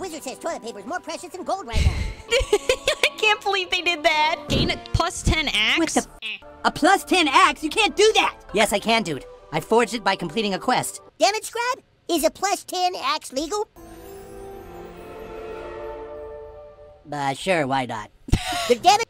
wizard says toilet paper is more precious than gold right now. I can't believe they did that. Gain a plus 10 axe. With the a plus 10 axe, you can't do that! Yes, I can, dude. I forged it by completing a quest. Damage scribe? Is a plus 10 axe legal? Uh, sure, why not? The damage.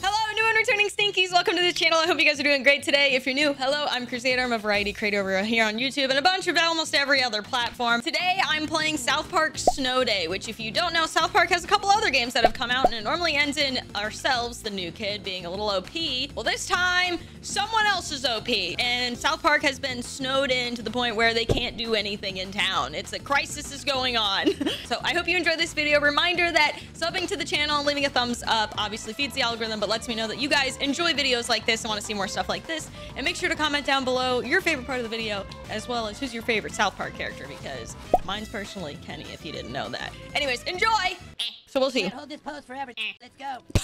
Hello, new and returning Stinkies. Welcome to the channel. I hope you guys are doing great today. If you're new, hello, I'm Kruzadar. I'm a variety creator over here on YouTube and a bunch of almost every other platform. Today, I'm playing South Park Snow Day, which if you don't know, South Park has a couple other games that have come out and it normally ends in ourselves, the new kid, being a little OP. Well, this time, someone else is OP and South Park has been snowed in to the point where they can't do anything in town. It's a crisis is going on. so I hope you enjoyed this video. Reminder that subbing to the channel, leaving a thumbs up, obviously feeds the algorithm, but lets me know that you guys enjoy videos like this and want to see more stuff like this. And make sure to comment down below your favorite part of the video, as well as who's your favorite South Park character, because mine's personally Kenny, if you didn't know that. Anyways, enjoy! So we'll see. Hold this pose forever. Eh. Let's go.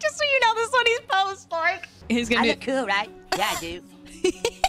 Just so you know, this is what he's posed like. He's gonna look be... cool, right? Yeah, I do.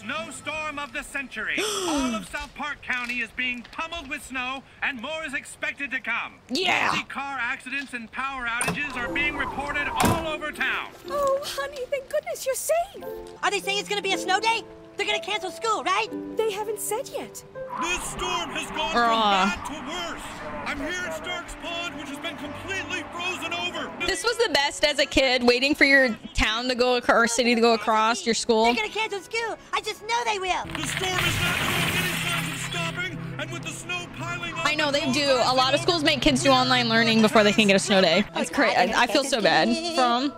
snowstorm of the century. All of South Park County is being pummeled with snow, and more is expected to come. Yeah. Multi car accidents and power outages are being reported all over town. Oh, honey, thank goodness you're safe. Are they saying it's gonna be a snow day? They're gonna cancel school, right? They haven't said yet. This storm has gone Aw. from bad to worse. I'm here at Stark's Pond, which has been completely frozen over. This was the best as a kid, waiting for your town to go across, or city to go across your school. They're gonna cancel school. I just know they will. The storm is not showing any signs of stopping, and with the snow piling up, I know they do. A lot of schools make kids do online learning before they can get a snow day. Oh, That's crazy. I, I feel so bad From.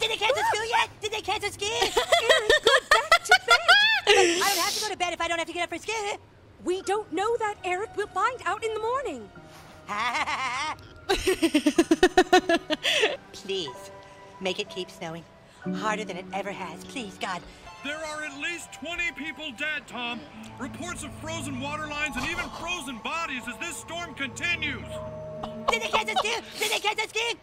Did they cancel school yet? Did they cancel school? Eric, go back to bed. I don't have to go to bed if I don't have to get up for school. We don't know that, Eric. We'll find out in the morning. Please, make it keep snowing. Harder than it ever has. Please, God. There are at least 20 people dead, Tom. Reports of frozen water lines and even frozen bodies as this storm continues. Did they cancel school? Did they? Eric, it's horrible.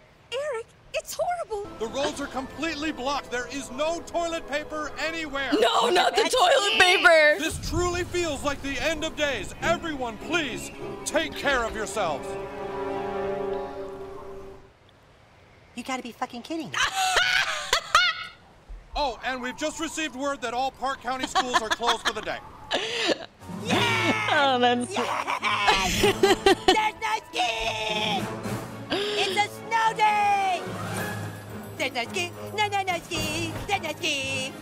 The roads are completely blocked. There is no toilet paper anywhere. No, not the toilet paper. This truly feels like the end of days. Everyone, please take care of yourselves. You gotta be fucking kidding. Oh, and we've just received word that all Park County schools are closed for the day. Oh, that's Yes! There's no ski! There's no ski. No, no, no ski. There's no ski.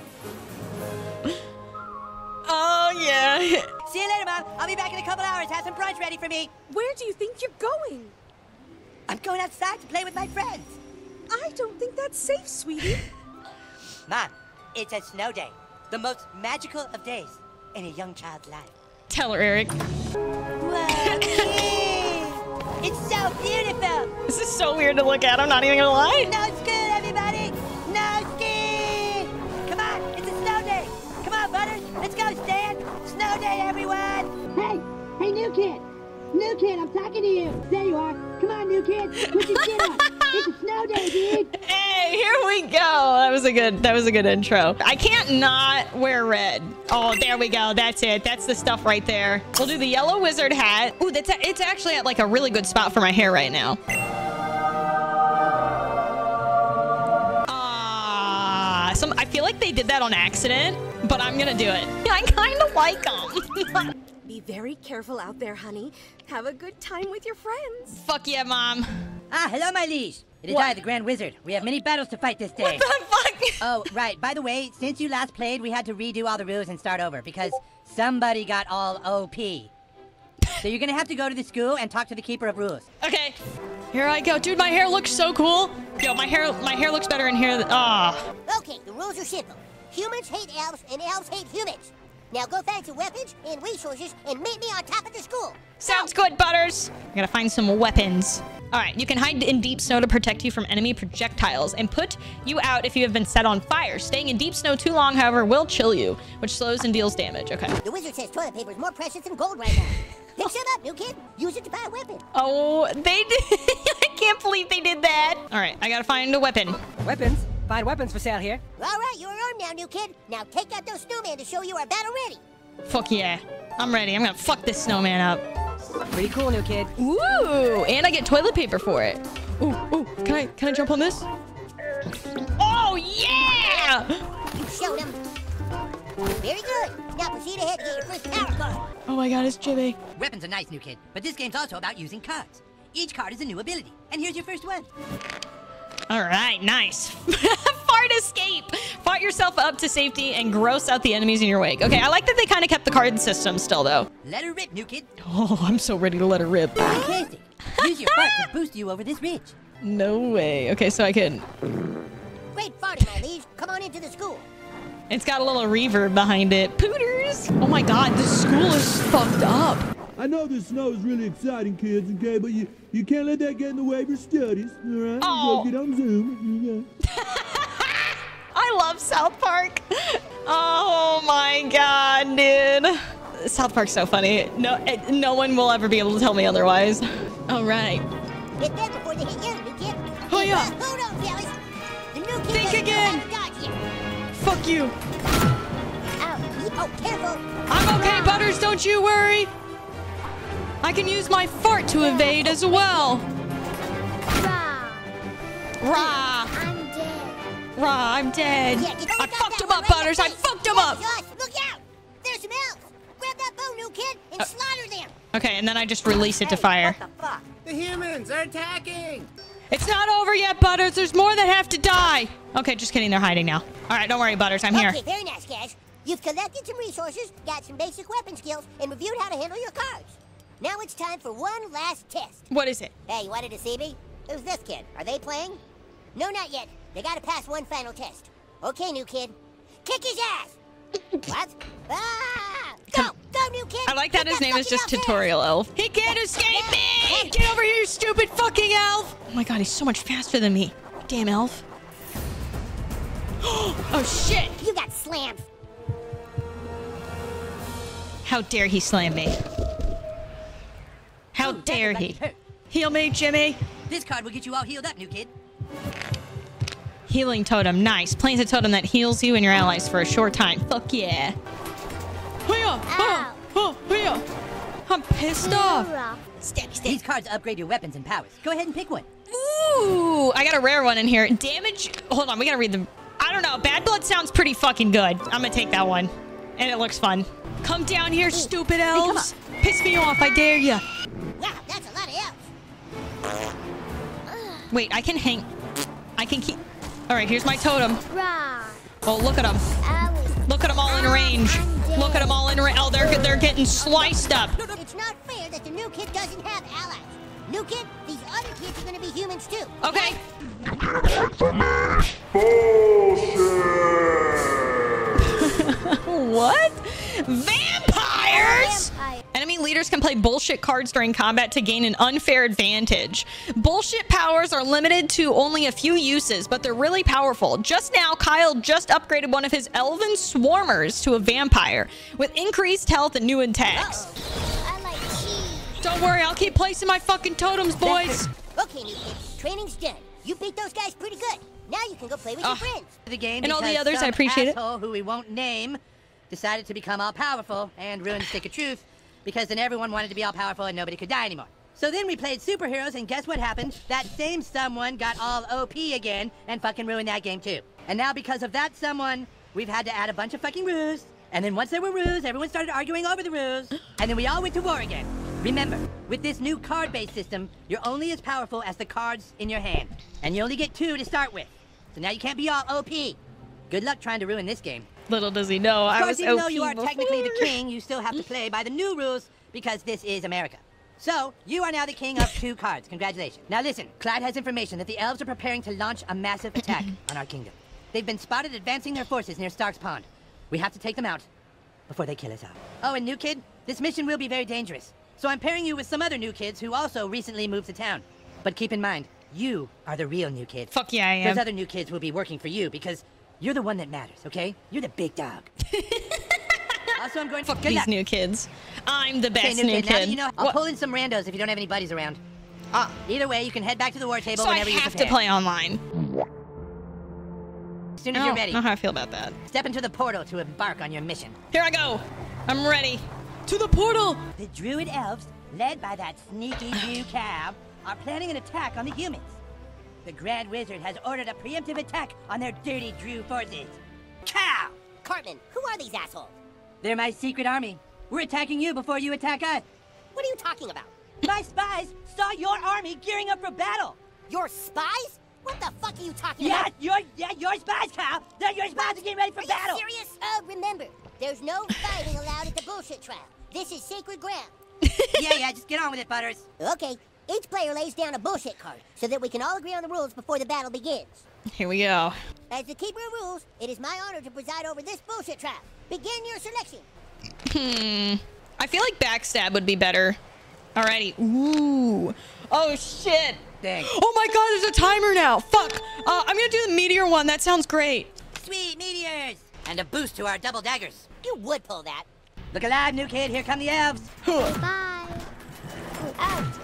oh yeah. See you later, Mom. I'll be back in a couple hours. Have some brunch ready for me. Where do you think you're going? I'm going outside to play with my friends. I don't think that's safe, sweetie. Mom, it's a snow day. The most magical of days in a young child's life. Tell her, Eric. Whoa! It's so beautiful! This is so weird to look at. I'm not even gonna lie. No school, everybody! New kid. New kid, I'm talking to you. There you are. Come on, new kid. Put your shit up. It's a snow day, dude. Hey, here we go. That was a good. That was a good intro. I can't not wear red. Oh, there we go. That's it. That's the stuff right there. We'll do the yellow wizard hat. Ooh, that's it's actually at like a really good spot for my hair right now. Ah, some. I feel like they did that on accident, but I'm gonna do it. I kind of like them. Be very careful out there, honey. Have a good time with your friends. Fuck yeah, mom. Ah, hello, my liege. It is What? I, the Grand Wizard. We have many battles to fight this day. What the fuck? Oh, right. By the way, since you last played, we had to redo all the rules and start over because somebody got all OP. So you're gonna have to go to the school and talk to the keeper of rules. Okay, here I go, dude. My hair looks so cool. Yo, my hair, my hair looks better in here. Than, ah, Okay, the rules are simple. Humans hate elves, and elves hate humans. Now go find some weapons and resources and meet me on top of the school. sounds good, Butters. I gotta find some weapons. All right, you can hide in deep snow to protect you from enemy projectiles and put you out if you have been set on fire. Staying in deep snow too long, however, will chill you, which slows and deals damage. Okay. The wizard says toilet paper is more precious than gold right now. Pick some up, new kid. Use it to buy a weapon. Oh, they did. I can't believe they did that. All right, I gotta find a weapon. Weapons? Fine weapons for sale here. All right, you're armed now, new kid. Now take out those snowmen to show you are battle ready. Fuck yeah. I'm ready. I'm gonna fuck this snowman up. Pretty cool, new kid. Ooh, and I get toilet paper for it. Ooh, ooh, can I can I jump on this? Oh yeah! You showed him. Very good. Now proceed ahead to get your first power card. Oh my god, it's Jimmy. Weapons are nice, new kid, but this game's also about using cards. Each card is a new ability, and here's your first one. All right, nice. Fart escape. Fart yourself up to safety and gross out the enemies in your wake. Okay, I like that they kind of kept the card system still though. Let her rip, new kid. Oh, I'm so ready to let her rip. Fantastic. Use your fart to boost you over this ridge. No way. Okay, so I can. Great farting, my liege. Come on into the school. It's got a little reverb behind it. Pooters. Oh my god, this school is fucked up. I know this snow is really exciting, kids, okay, but you, you can't let that get in the way of your studies, all right? Oh. Go get on Zoom. Yeah. I love South Park. Oh my god, dude. South Park's so funny. No, eh, no one will ever be able to tell me otherwise. All right. Hit them before they hit you, new kid. Oh, Hey, yeah. uh, hold on, fellas. The new kid Think again. how to dodge yet. Fuck you. Ow. Oh, careful. I'm okay, Butters. Don't you worry. I can use my fart to evade as well. Rah. I'm dead. Rah, I'm dead. Yeah, I got fucked that him one up, right in Butters. I fucked him up. Josh, look out. There's some elves. Grab that bow, new kid, and Uh, slaughter them. Okay, and then I just release it to fire. What the fuck? The humans are attacking! It's not over yet, Butters. There's more that have to die. Okay, just kidding. They're hiding now. All right, don't worry, Butters. I'm here. Okay, very nice, guys. You've collected some resources, got some basic weapon skills, and reviewed how to handle your cards. Now it's time for one last test. What is it? Hey, you wanted to see me? Who's this kid? Are they playing? No, not yet. They gotta pass one final test. Okay, new kid. Kick his ass! what? Ah! Go! Go, new kid! I like that Kick his name is just ass! Tutorial Elf. He can't escape me! Get over here, you stupid fucking elf! Oh my god, he's so much faster than me. Damn elf. oh shit! You got slammed. How dare he slam me? How Ooh, dare he? hurt. Heal me, Jimmy. This card will get you all healed up, new kid. Healing totem, nice. Plains a totem that heals you and your allies for a short time. Fuck yeah. Hiya! Oh, oh, hiya. I'm pissed off. Stabby, stabby. These cards upgrade your weapons and powers. Go ahead and pick one. Ooh, I got a rare one in here. Damage. Hold on, we gotta read them. I don't know. Bad blood sounds pretty fucking good. I'm gonna take that one, and it looks fun. Come down here, stupid elves. Piss me off, I dare ya. Wait, I can hang. I can keep. All right, here's my totem. Oh, look at them. Look at them all in range. Look at them all in range. Oh, they're they're getting sliced up. It's not fair that the new kid doesn't have allies. New kid, these other kids are gonna be humans too. Okay. what? Enemy leaders can play bullshit cards during combat to gain an unfair advantage. Bullshit powers are limited to only a few uses, but they're really powerful. Just now, Kyle just upgraded one of his elven swarmers to a vampire with increased health and new attacks. I like. Don't worry, I'll keep placing my fucking totems, boys. Okay, new kid, training's done. You beat those guys pretty good. Now you can go play with Ah. your friends. The game And all the others, I appreciate it. who we won't name decided to become all powerful and ruin the stick of truth because then everyone wanted to be all powerful and nobody could die anymore. So then we played superheroes and guess what happened? That same someone got all OP again and fucking ruined that game too. And now because of that someone, we've had to add a bunch of fucking rules. And then once there were rules, everyone started arguing over the rules. And then we all went to war again. Remember, with this new card-based system, you're only as powerful as the cards in your hand. And you only get two to start with. So now you can't be all OP. Good luck trying to ruin this game. Little does he know, I Of was course, even OP though you are technically the king, you still have to play by the new rules because this is America. So, you are now the king of two cards. Congratulations. Now listen, Clyde has information that the elves are preparing to launch a massive attack on our kingdom. They've been spotted advancing their forces near Stark's Pond. We have to take them out before they kill us all. Oh, and new kid, this mission will be very dangerous. So I'm pairing you with some other new kids who also recently moved to town. But keep in mind, you are the real new kid. Fuck yeah, I am. Those other new kids will be working for you because you're the one that matters, okay? You're the big dog. also, I'm going Fuck Good these new kids. I'm the best Okay, new, new kid. Kid. you know, I'll What- pull in some randos if you don't have any buddies around. Ah. Either way, you can head back to the war table so I whenever you have to play online. soon as I you're don't know how I feel about that. Step into the portal to embark on your mission. Here I go. I'm ready. To the portal. The druid elves, led by that sneaky new Kahl, are planning an attack on the humans. The Grand Wizard has ordered a preemptive attack on their dirty Drew forces. Kahl! Cartman, who are these assholes? They're my secret army. We're attacking you before you attack us. What are you talking about? My spies saw your army gearing up for battle. Your spies? What the fuck are you talking Yeah, about? your yeah, your spies, Kahl. They're your spies are getting ready for Are battle. you serious? Uh, remember, there's no fighting allowed at the bullshit trial. This is sacred ground. yeah, yeah, just get on with it, Butters. Okay, each player lays down a bullshit card so that we can all agree on the rules before the battle begins. Here we go. As the keeper of rules, it is my honor to preside over this bullshit trap. Begin your selection. Hmm. I feel like backstab would be better. Alrighty. Ooh. Oh shit. Dang. Oh my god, there's a timer now. Fuck. Uh, I'm gonna do the meteor one. That sounds great. Sweet meteors! And a boost to our double daggers. You would pull that. Look alive, new kid. Here come the elves. Bye. Ouch, that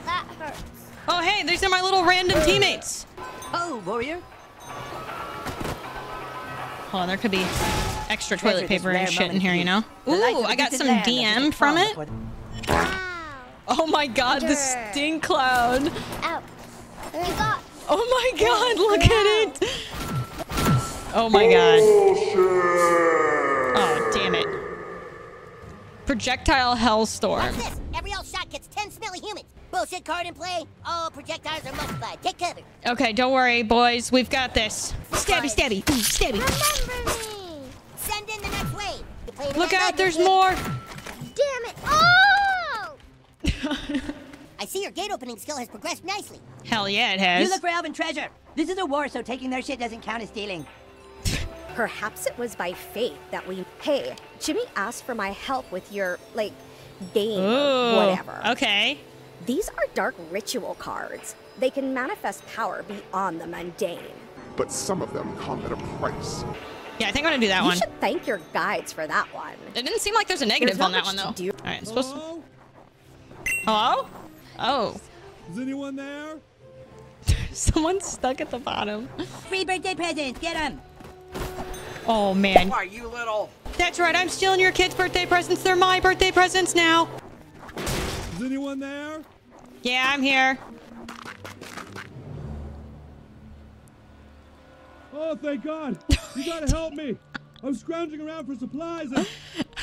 hurts. Oh hey, these are my little random teammates. Oh, warrior. Hold on, there could be extra toilet paper and shit in here, you know? use. The lights Ooh, I got some DM from oh oh it. Oh my god, the stink cloud. Ouch. You got Oh my god, look at it. Oh my god. Oh, damn it. Projectile What's hellstorm. this? Every all shot gets 10 smelly humans. Bullshit card in play. All projectiles are multiplied. Take cover. Okay, don't worry, boys. We've got this. Stabby, stabby, ooh, stabby. Remember me. Send in the next wave. You Look out, there's kid? more. Damn it. Oh! I see your gate opening skill has progressed nicely. Hell yeah, it has. You look for elven treasure. This is a war, so taking their shit doesn't count as stealing. Perhaps it was by fate that we. Hey, Jimmy asked for my help with your, like, game or Ooh, whatever. okay. These are dark ritual cards. They can manifest power beyond the mundane. but some of them come at a price. Yeah, I think I'm gonna do that you one. You should thank your guides for that one. It didn't seem like there's a negative There's on that one, though. do. All right, I'm supposed to... Hello? Hello? Oh. Is anyone there? Someone's stuck at the bottom. Free birthday presents. Get them. Oh, man. Why, you little... That's right, I'm stealing your kids' birthday presents. They're my birthday presents now. Is anyone there? Yeah, I'm here. Oh, thank God. You gotta help me. I'm scrounging around for supplies and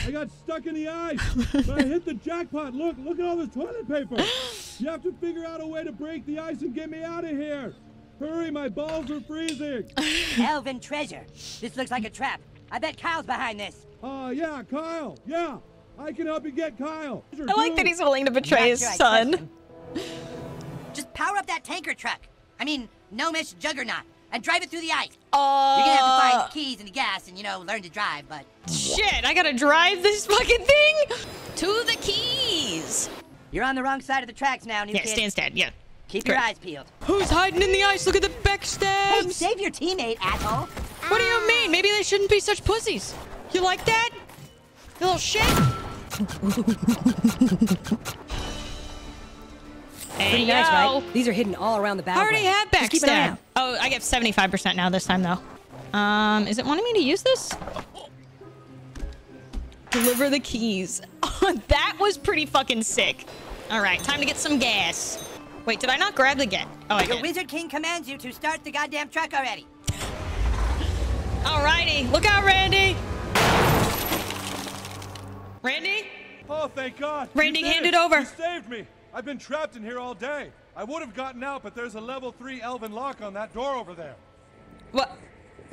I got stuck in the ice. But I hit the jackpot. Look, look at all this toilet paper. You have to figure out a way to break the ice and get me out of here. Hurry, my balls are freezing. elven treasure. This looks like a trap. I bet Kyle's behind this. Uh, yeah, Kyle. Yeah, I can help you get Kyle. I like that he's willing to betray Not his son. Just power up that tanker truck. I mean, gnomish juggernaut, and drive it through the ice. Uh, You're gonna have to find the keys and the gas and, you know, learn to drive, but Shit, I gotta drive this fucking thing to the keys. you're on the wrong side of the tracks now, new Yeah, kid. stand stand, yeah. Keep your eyes peeled. Who's hiding in the ice? Look at the Hey, backstabs. save your teammate, asshole. What do you mean? Maybe they shouldn't be such pussies. You like that? You little shit. Hey, Pretty yo. nice, right? These are hidden all around the I already have Just keep an eye backstab. Oh, I get 75% now this time, though. Um, is it wanting me to use this? Deliver the keys. that was pretty fucking sick. All right, time to get some gas. Wait, did I not grab the gas? Oh, I Your did. wizard king commands you to start the goddamn truck already. Alrighty, look out, Randy. Randy? Oh, thank God. Randy, hand it over. You saved me. I've been trapped in here all day. I would have gotten out, but there's a level 3 elven lock on that door over there. What?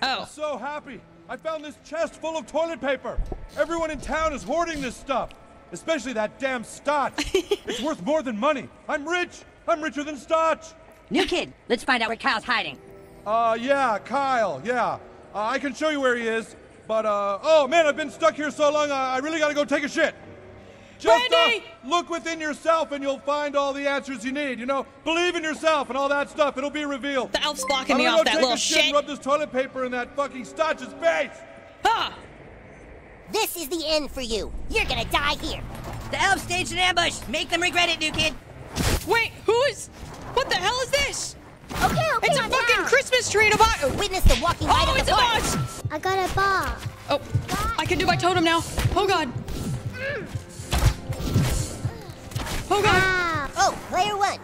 Oh. I'm so happy. I found this chest full of toilet paper. Everyone in town is hoarding this stuff, especially that damn Stotch. it's worth more than money. I'm rich. I'm richer than Stotch. New kid, let's find out where Kyle's hiding. Uh, yeah, Kyle, yeah. Uh, I can show you where he is, but, uh, oh man, I've been stuck here so long, I, I really gotta go take a shit. Just, uh, look within yourself and you'll find all the answers you need. You know, believe in yourself and all that stuff. It'll be revealed. The elf's blocking I'm me off that take little a shit, shit. and rub this toilet paper in that fucking Stotch's face. Ah! This is the end for you. You're gonna die here. The elves staged an ambush. Make them regret it, new kid. Wait, who is... What the hell is this? Okay, okay. It's a I'm fucking down. Christmas tree and a box. Witness the walking light Oh, of it's a forest. box. I got a ball. Oh, I can do my totem now. Oh god. Oh god. Ow. Oh, player one.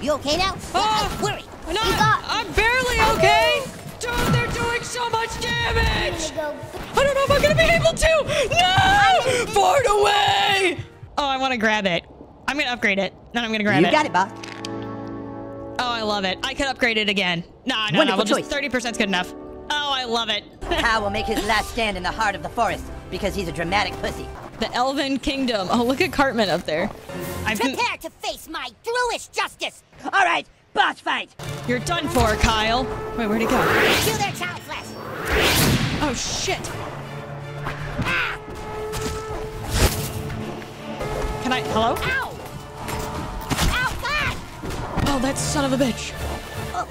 You okay now? Oh. Worry. No, got- I'm barely okay. Dude, they're doing so much damage. Go. I don't know if I'm gonna be able to. No! Fart away! Oh, I want to grab it. I'm gonna upgrade it. Then I'm gonna grab You it. got it, boss. Oh, I love it. I could upgrade it again. Nah, no, no, Wonderful we'll just 30% is good enough. Oh, I love it. Hal will make his last stand in the heart of the forest because he's a dramatic pussy. the Elven Kingdom. Oh, look at Cartman up there. I've been, Prepare to face my Druish justice. All right, boss fight. you're done for, Kyle. Wait, where'd he go? Kill their child flesh. Oh, shit. Ah! Can I? Hello? Ow! Ow, God! Oh, that son of a bitch. Oh,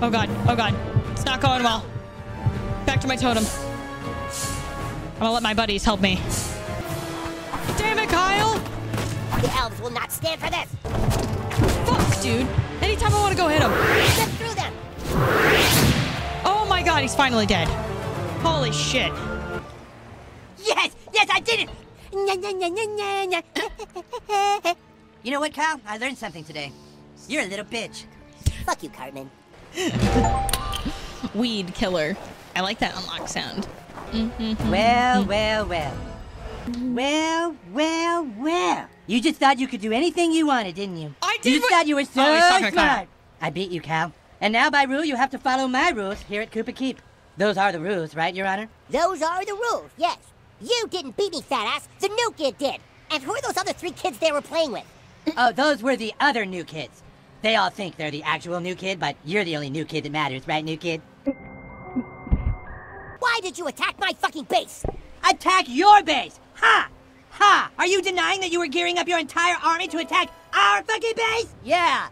Oh god, oh god. It's not going well. Back to my totem. I'm gonna let my buddies help me. Damn it, Kyle! the elves will not stand for this. Fuck, dude. Anytime I want to go hit him. Get through them. Oh my god, he's finally dead. Holy shit. Yes, yes, I did it. You know what, Kyle? I learned something today. You're a little bitch. Fuck you, Cartman. Weed killer. I like that unlock sound. Mm-hmm. Well, well, well. Well, well, well. You just thought you could do anything you wanted, didn't you? I You did just thought you were so Oh, talking to smart. I beat you, Kahl. And now, by rule, you have to follow my rules here at Kupa Keep. Those are the rules, right, Your Honor? Those are the rules, yes. You didn't beat me, fat ass. The new kid did. And who are those other three kids they were playing with? oh, those were the other new kids. They all think they're the actual new kid, but you're the only new kid that matters, right, new kid? Why did you attack my fucking base? Attack your base! Ha! Ha! Are you denying that you were gearing up your entire army to attack our fucking base? Yeah!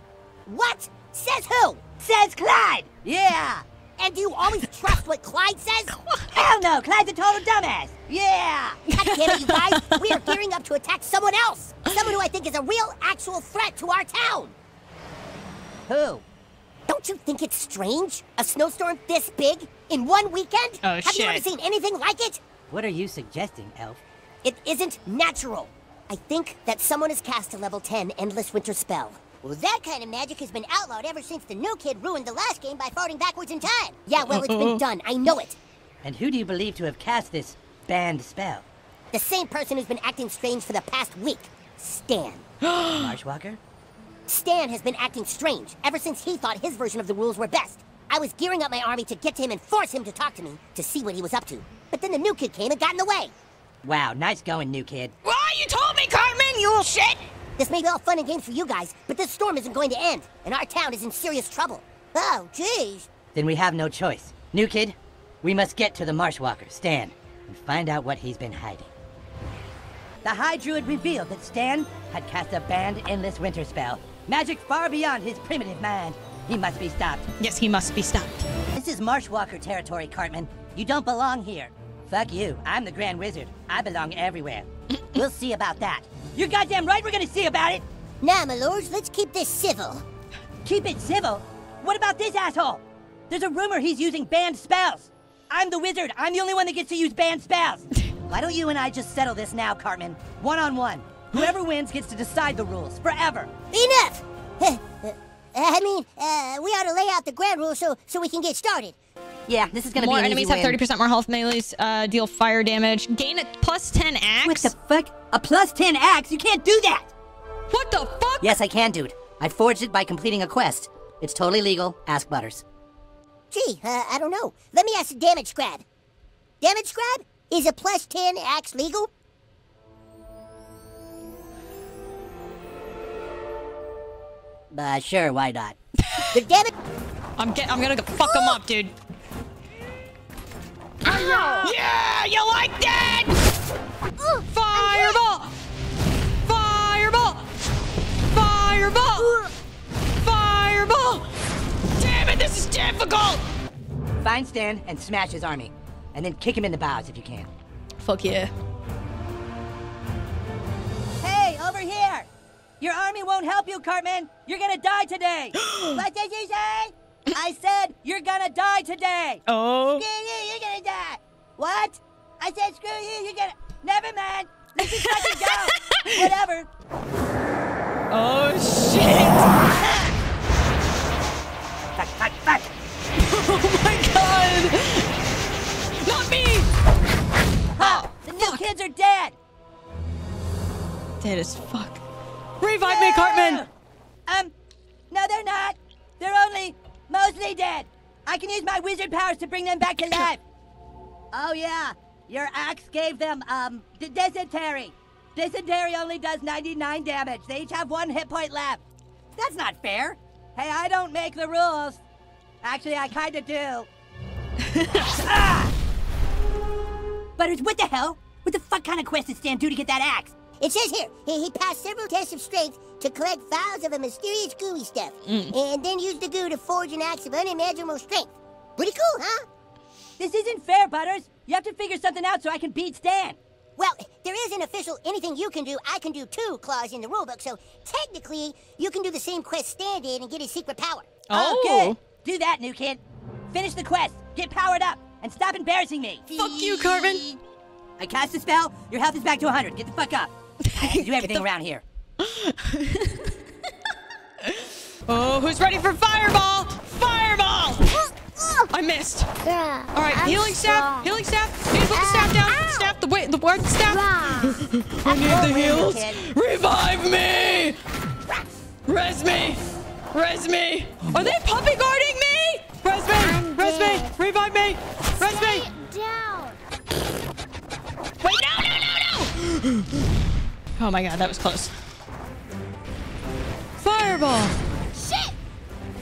What? Says who? Says Clyde! Yeah! And do you always trust what Clyde says? Hell no! Clyde's a total dumbass! Yeah! God damn it, you guys! We are gearing up to attack someone else! Someone who I think is a real, actual threat to our town! Who? Don't you think it's strange? A snowstorm this big? In one weekend? Oh, Have you ever seen anything like it? What are you suggesting, Elf? It isn't natural. I think that someone has cast a level 10 Endless Winter spell. Well, that kind of magic has been outlawed ever since the new kid ruined the last game by farting backwards in time. Yeah, well, it's been done. I know it. And who do you believe to have cast this banned spell? The same person who's been acting strange for the past week. Stan. Marshwalker? Stan has been acting strange ever since he thought his version of the rules were best. I was gearing up my army to get to him and force him to talk to me to see what he was up to. But then the new kid came and got in the way. Wow, nice going, new kid. Why you told me, Cartman, you little shit! This may be all fun and games for you guys, but this storm isn't going to end, and our town is in serious trouble. Oh, jeez. Then we have no choice. New kid, we must get to the Marshwalker, Stan, and find out what he's been hiding. The High Druid revealed that Stan had cast a banned endless winter spell. Magic far beyond his primitive mind. He must be stopped. Yes, he must be stopped. This is Marshwalker territory, Cartman. You don't belong here. Fuck you. I'm the Grand Wizard. I belong everywhere. we'll see about that. You're goddamn right we're gonna see about it! Now, my lords, let's keep this civil. Keep it civil? What about this asshole? There's a rumor he's using banned spells. I'm the wizard. I'm the only one that gets to use banned spells. Why don't you and I just settle this now, Cartman? One on one. Whoever wins gets to decide the rules forever. Enough! I mean, uh, we ought to lay out the ground rules so, so we can get started. Yeah, this is gonna More be more enemies easy have 30% more health melees, uh, deal fire damage, gain a plus 10 axe. What the fuck? A plus 10 axe? You can't do that! What the fuck? Yes, I can, dude. I forged it by completing a quest. It's totally legal. Ask Butters. Gee, uh, I don't know. Let me ask the Damage Scrab. Damage Scrab, is a plus 10 axe legal? Uh, sure, why not? The damage... I'm get I'm gonna go fuck him up, dude. Yeah, you like that? Fireball! Fireball! Fireball! Fireball! Damn it, this is difficult! Find Stan and smash his army. And then kick him in the bows if you can. Fuck yeah. Your army won't help you, Cartman. You're gonna die today. what did you say? I said you're gonna die today. Oh. Screw you, you're gonna die. What? I said screw you, you're gonna. Never mind. Let's just fucking go. Whatever. Oh shit. Fuck, fuck, fuck. Oh my god. Not me. Huh, ah, the new kids are dead. Dead as fuck. Revive me, Cartman. Um, no, they're not. They're only mostly dead. I can use my wizard powers to bring them back to life. oh yeah, your axe gave them um dysentery. Dysentery only does 99 damage. They each have one hit point left. That's not fair. Hey, I don't make the rules. Actually, I kind of do. ah! Butters, what the hell? What the fuck kind of quest did Stan do to get that axe? It says here, he, he passed several tests of strength to collect files of a mysterious gooey stuff, mm. and then used the goo to forge an axe of unimaginable strength. Pretty cool, huh? This isn't fair, Butters. You have to figure something out so I can beat Stan. Well, there is an official anything you can do, I can do too clause in the rulebook, so technically, you can do the same quest Stan did and get his secret power. Oh, good. Do that, new kid. Finish the quest, get powered up, and stop embarrassing me. Fuck you, Cartman. I cast a spell, your health is back to 100. Get the fuck up. I have do everything around here. Oh, who's ready for fireball? Fireball! I missed. All right, healing staff. Healing staff. Need to put the staff down. Staff. The wait. The word staff. I need the heals. Revive me. Res me. Res me. Are they puppy guarding me? Res me. Res me. Revive me. Res me. Down. Wait, no, no, no, no! Oh my god, that was close. Fireball! Shit!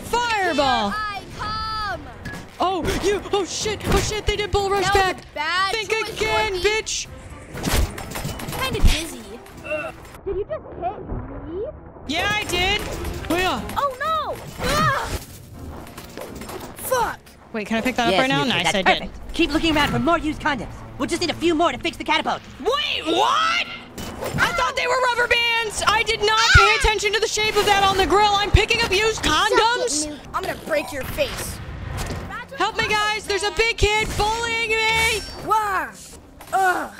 Fireball! I come. Oh, you! Oh shit! Oh shit! They did bull rush That was back. a bad Think choice, again, Forky. bitch! Kinda dizzy. Did you just hit me? Yeah, I did. Oh yeah. Oh no! Ah! Fuck! Wait, can I pick that up right now? Nice, that's I did. perfect. Keep looking around for more used condoms. We'll just need a few more to fix the catapult. Wait, what? I thought they were rubber bands. I did not pay ah! attention to the shape of that on the grill. I'm picking up used condoms. I'm gonna break your face. Help me, guys! There's a big kid bullying me. Wah! Ugh.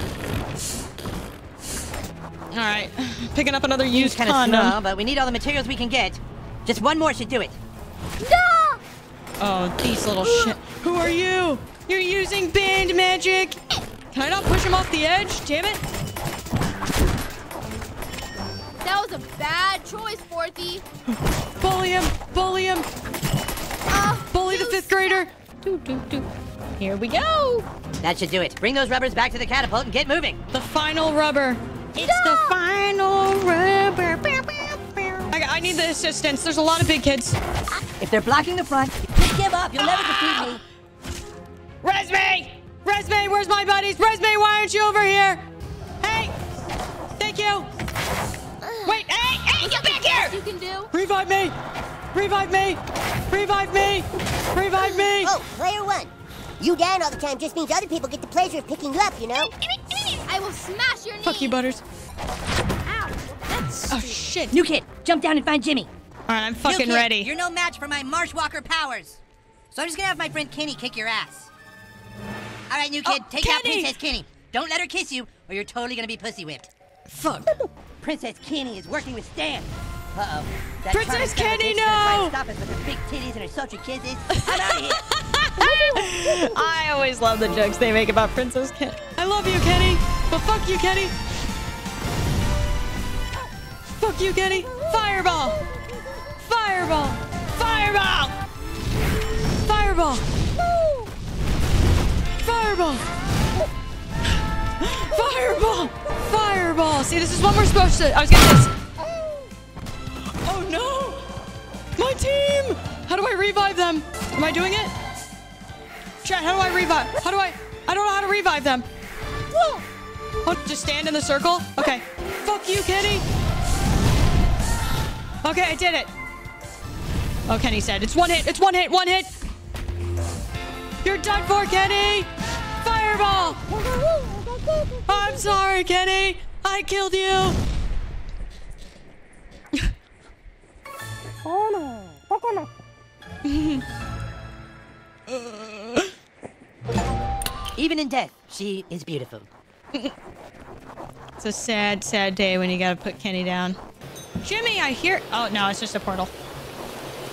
All right, picking up another Used used kind of condom. small, but we need all the materials we can get. Just one more should do it. No! Oh, these little shit. Who are you? You're using band magic. Can I not push him off the edge? Damn it. That was a bad choice, Forthy. Bully him. Bully him. Uh, Bully the fifth grader. Doo, doo, doo. Here we go. That should do it. Bring those rubbers back to the catapult and get moving. The final rubber. It's the final rubber. I, I need the assistance. There's a lot of big kids. If they're blocking the front, just give up. You'll never defeat me. Resme! Resme, where's my buddies? Resme, why aren't you over here? Hey! Thank you! Wait, hey, hey, get back here! You can do. Revive me! Revive me! Revive me! Revive me! Oh, player one. You down all the time just means other people get the pleasure of picking you up, you know? I will smash your knee. Fuck you, Butters. Ow! That's Oh, shit. New kid, jump down and find Jimmy. All right, I'm fucking New kid, ready. You're no match for my Marshwalker powers. So I'm just gonna have my friend Kenny kick your ass. All right, new kid, Oh, take out Kenny! Princess Kenny. Don't let her kiss you, or you're totally gonna be pussy whipped. Fuck. Princess Kenny is working with Stan. Uh-oh. Princess charming son of a Kenny, bitch gonna try no! Stop us with her big titties and her sultry kisses. I'm out of here. I always love the jokes they make about Princess Kenny. I love you, Kenny, but fuck you, Kenny. Fuck you, Kenny. Fireball. Fireball. Fireball. Fireball. Fireball. Fireball. Fireball. See, this is what we're supposed to. I was gonna say. Oh, oh no! My team! How do I revive them? Am I doing it? Chat, how do I revive? How do I? I don't know how to revive them. Oh, just stand in the circle? Okay. Fuck you, Kenny. Okay, I did it. Oh, Kenny said it's one hit. It's one hit. One hit. You're done for, Kenny. Fireball. I'm sorry, Kenny. I killed you. oh no. uh. Even in death, she is beautiful. It's a sad, sad day when you gotta put Kenny down. Jimmy, I hear. Oh no, it's just a portal.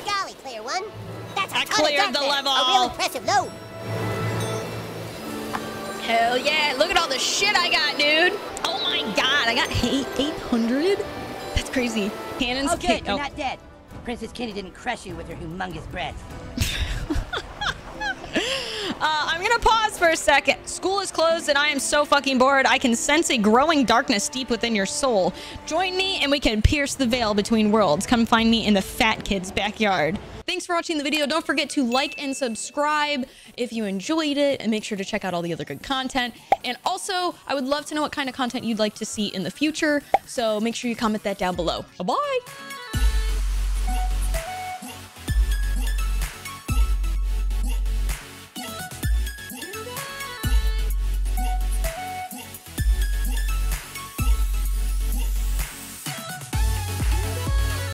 Golly, player one. That's a I ton cleared dark the level. A real impressive load. Hell yeah! Look at all the shit I got, dude. Oh my god, I got eight eight hundred. That's crazy. Cannons. Oh, you're oh. not dead. Princess Kenny didn't crush you with her humongous breasts. Uh, I'm gonna pause for a second. School is closed and I am so fucking bored. I can sense a growing darkness deep within your soul. Join me and we can pierce the veil between worlds. Come find me in the fat kid's backyard. Thanks for watching the video. Don't forget to like and subscribe if you enjoyed it and make sure to check out all the other good content. And also, I would love to know what kind of content you'd like to see in the future. So make sure you comment that down below. Bye-bye.